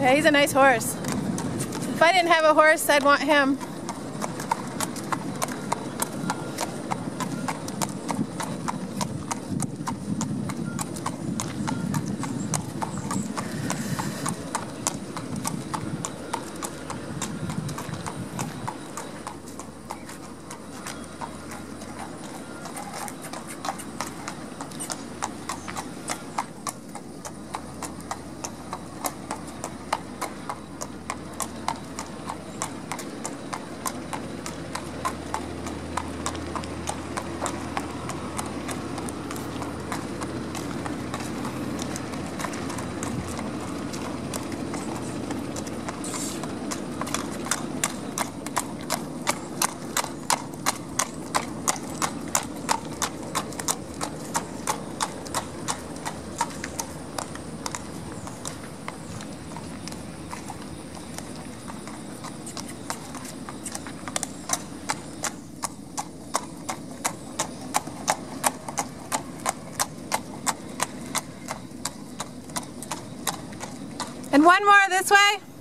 Yeah, he's a nice horse. If I didn't have a horse, I'd want him. And one more this way.